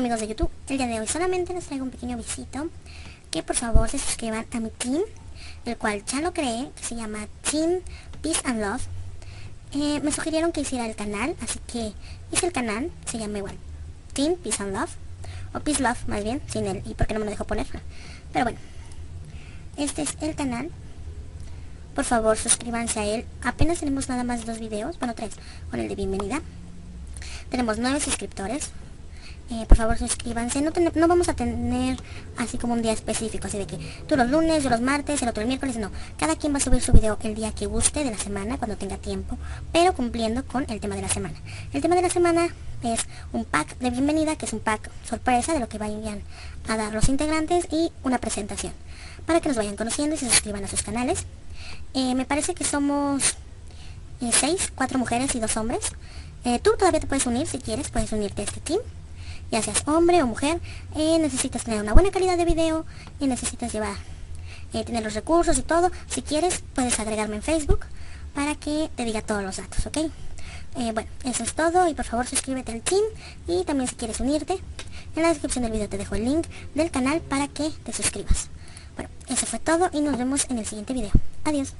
amigos de YouTube, el día de hoy solamente les traigo un pequeño visito que por favor se suscriban a mi team, el cual ya lo creé, que se llama Team Peace and Love. Eh, me sugirieron que hiciera el canal, así que hice el canal, se llama igual Team Peace and Love, o Peace Love más bien, sin el y porque no me lo dejó poner. Pero bueno, este es el canal. Por favor suscríbanse a él. Apenas tenemos nada más dos videos, bueno tres, con el de bienvenida. Tenemos nueve suscriptores. Eh, por favor suscríbanse, no, vamos a tener así como un día específico, así de que tú los lunes, yo los martes, el otro el miércoles, no. Cada quien va a subir su video el día que guste de la semana, cuando tenga tiempo, pero cumpliendo con el tema de la semana. El tema de la semana es un pack de bienvenida, que es un pack sorpresa de lo que vayan a dar los integrantes y una presentación, para que nos vayan conociendo y se suscriban a sus canales. Eh, me parece que somos eh, seis, cuatro mujeres y dos hombres. tú todavía te puedes unir si quieres, puedes unirte a este team ya seas hombre o mujer, eh, necesitas tener una buena calidad de video y necesitas llevar, eh, tener los recursos y todo. Si quieres, puedes agregarme en Facebook para que te diga todos los datos, ¿ok? Eh, bueno, eso es todo y por favor suscríbete al team y también si quieres unirte, en la descripción del video te dejo el link del canal para que te suscribas. Bueno, eso fue todo y nos vemos en el siguiente video. Adiós.